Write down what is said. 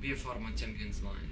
be a former Champions Line.